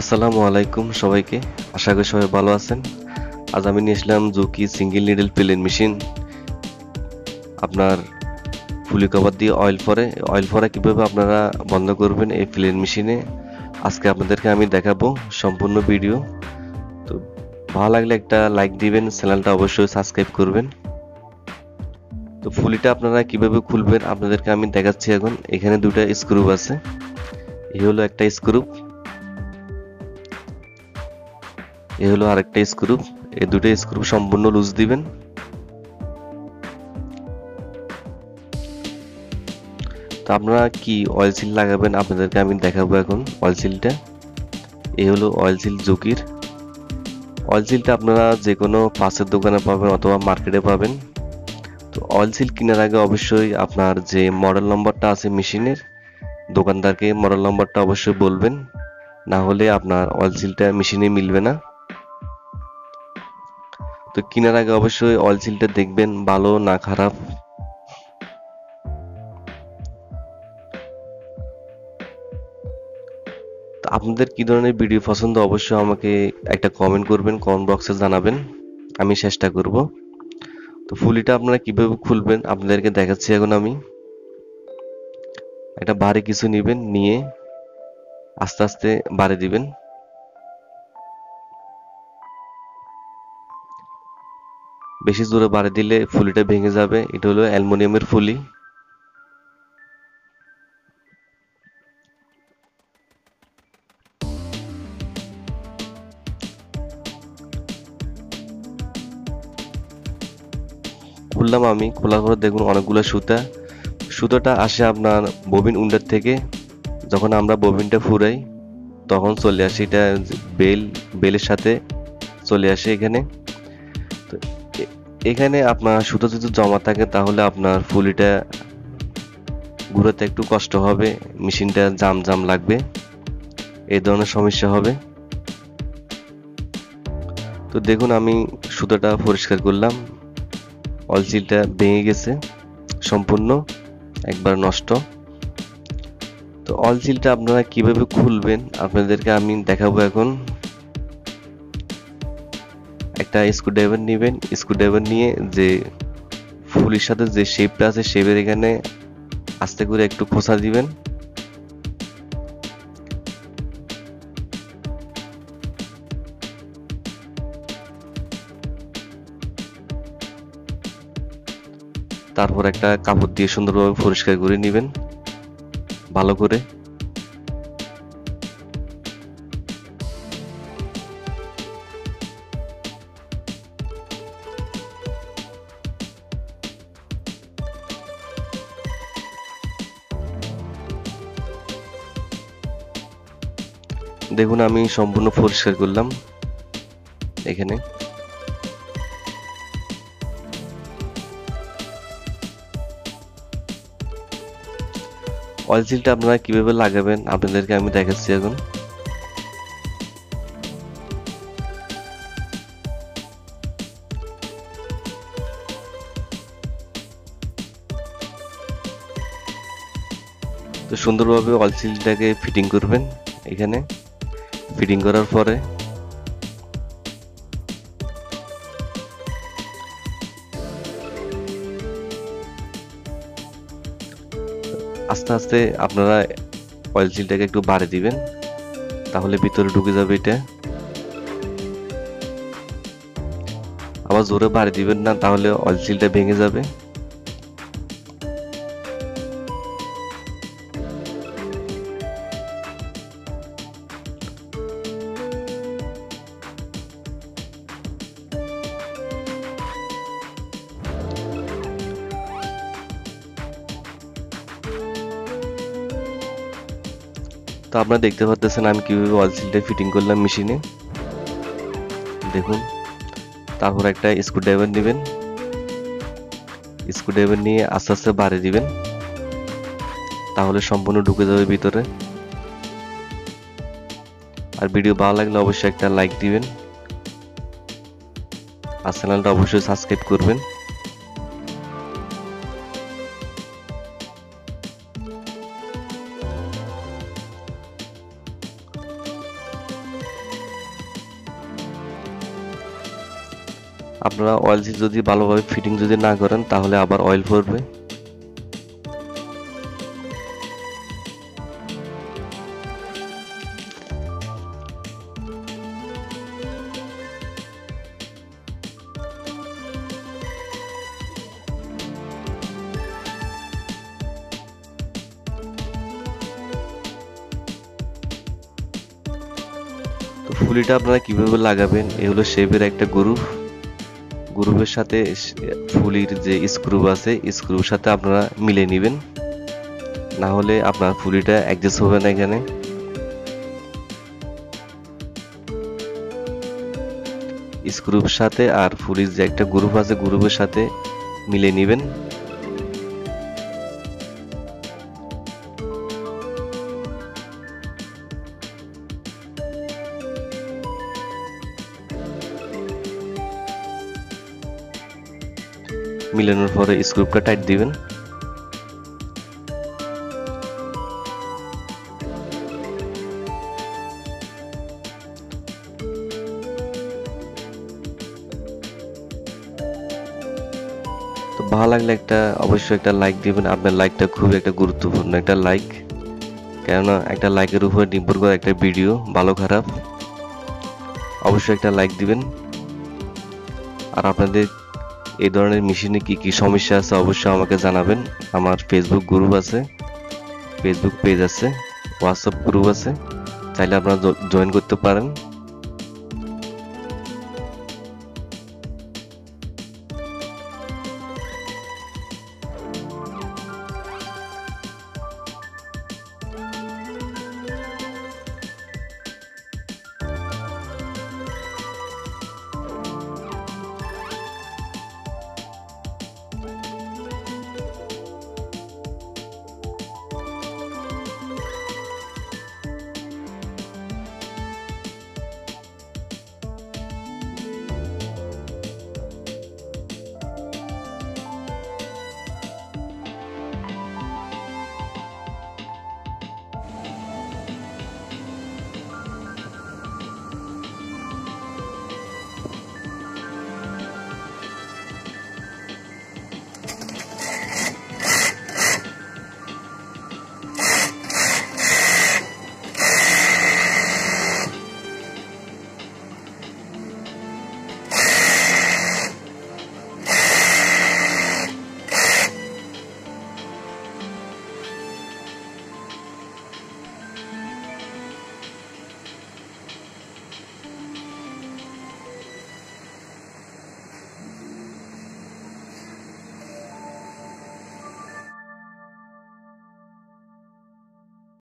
আসসালামু আলাইকুম সবাইকে। আশা করি সবাই ভালো আছেন। আজ আমি নিয়ে আসলাম Juki single needle plain machine. আপনার ফুলি কভার দিয়ে অয়েল ফরে অয়েল ফরা কীভাবে আপনারা বন্ধ করবেন এই প্লেন মেশিনে? আজকে আপনাদেরকে আমি দেখাবো সম্পূর্ণ ভিডিও। তো ভালো লাগলে একটা লাইক দিবেন, চ্যানেলটা অবশ্যই সাবস্ক্রাইব করবেন। তো ফুলিটা আপনারা কীভাবে খুলবেন আপনাদেরকে আমি দেখাচ্ছি এখন। এখানে দুটো স্ক্রুপ আছে। এই হলো একটা স্ক্রু এ হলো আরেকটা স্ক্রু এই দুটো স্ক্রু সম্পূর্ণ লুজ দিবেন। তো আপনারা কি অয়েল সিল লাগাবেন আপনাদেরকে আমি দেখাবো এখন অয়েল সিলটা এই হলো অয়েল সিল জুকির অয়েল সিলটা আপনারা যে কোনো পাশের দোকানে পাবেন অথবা মার্কেটে পাবেন। তো অয়েল সিল কেনার আগে অবশ্যই আপনার যে মডেল নম্বরটা আছে মেশিনের, দোকানদারকে মডেল নম্বরটা অবশ্যই বলবেন। না হলে আপনার অয়েল সিলটা মেশিনে মিলবে না। তো কেনার আগে অবশ্যই অয়েল সিলটা দেখবেন, ভালো না খারাপ? আপনাদের কি ধরনের ভিডিও পছন্দ, অবশ্যই আমাকে একটা কমেন্ট করবেন কমেন্ট বক্সে জানাবেন, আমি চেষ্টা করব। তো ফুলিটা আপনারা কীভাবে খুলবেন, আপনাদেরকে দেখাচ্ছি এখন আমি। একটা ভারী কিছু নেবেন, নিয়ে আস্তে আস্তে বাড়ি দিবেন। বেশি জোরে বাড়ি দিলে ফুলিটা ভেঙে যাবে। এটা হলো অ্যালুমিনিয়ামের ফুলি। খুললাম আমি। খোলার পরে দেখুন অনেকগুলো সুতা। সুতোটা আসে আপনার ববিন উন্ডার থেকে। যখন আমরা ববিনটা ফুরাই, তখন চলে আসে এটা বেল, বেলের সাথে চলে আসে এখানে। এখানে আপনার সুতো যদি জমা থাকে, তাহলে আপনার ফুলিটা ঘুরাতে একটু কষ্ট হবে, মেশিনটা জাম জাম লাগবে, এই ধরনের সমস্যা হবে। তো দেখুন, আমি সুতোটা পরিষ্কার করলাম। অলচিলটা ভেঙে গেছে, সম্পূর্ণ, একবার নষ্ট। তো অলচিলটা আপনারা কীভাবে খুলবেন, আপনাদেরকে আমি দেখাবো এখন। একটা স্ক্রুড্রাইভার নেবেন স্ক্রুড্রাইভার নিয়ে যে ফুলির সাথে যে শেপটা আছে শেপের এখানে আস্তে করে একটু খোসা দিবেন। তারপর একটা কাপড় দিয়ে সুন্দরভাবে পরিষ্কার করে নেবেন, ভালো করে। দেখুন, আমি সম্পূর্ণ পরিষ্কার করলাম এখানে। অয়েল সিলটা আপনারা কীভাবে লাগাবেন, আপনাদেরকে আমি দেখাচ্ছি এখন। তো সুন্দরভাবে অয়েল সিলটাকে ফিটিং করবেন এখানে। ফিটিং করার পরে আস্তে আস্তে আপনারা অয়েল সিলটাকে একটু বাড়ে দিবেন, তাহলে ভিতরে ঢুকে যাবে এটা। আবার জোরে বাড়ি দিবেন না, তাহলে অয়েল সিলটা ভেঙে যাবে। তো আপনারা দেখতে পাচ্ছেন আমি কীভাবে অয়েল সিলটা ফিটিং করলাম মেশিনে দেখুন, তারপর একটা স্ক্রুড্রাইভার নেবেন। স্ক্রুড্রাইভার নিয়ে আস্তে আস্তে বাড়িয়ে দিবেন। তাহলে সম্পূর্ণ ঢুকে যাবে ভিতরে। আর ভিডিও ভালো লাগলে অবশ্যই একটা লাইক দিবেন। আর চ্যানেলটা অবশ্যই সাবস্ক্রাইব করবেন। আপনারা অয়েল যদি ভালোভাবে ফিটিং যদি না করেন, তাহলে আবার অয়েল পড়বে তো ফুলিটা আপনারা কীভাবে লাগাবেন? এ হলো শেপের একটা গ্রুপ গ্রুপের সাথে ফুলির যে স্ক্রু আছে স্ক্রুর সাথে আপনারা মিলে নেবেন। না হলে আপনার ফুলিটা অ্যাডজাস্ট হবে না এখানে। স্ক্রুর সাথে আর ফুলির যে একটা গ্রুপ আছে গ্রুপের সাথে মিলে নেবেন। মিলানোর পরে স্ক্রুপটা টাইট দিবেন। তো ভালো লাগলে একটা, অবশ্যই একটা লাইক দিবেন। আপনার লাইকটা খুবই একটা গুরুত্বপূর্ণ একটা লাইক কেননা একটা লাইকের উপর নির্ভর করে একটা ভিডিও ভালো খারাপ। অবশ্যই একটা লাইক দিবেন। আর আপনাদের এই ধরনের মেশিনে কি কি সমস্যা আছে অবশ্যই আমাকে জানাবেন। আমার ফেসবুক গ্রুপ আছে ফেসবুক পেজ আছে হোয়াটসঅ্যাপ গ্রুপ আছে। চাইলে আপনারা জয়েন করতে পারেন।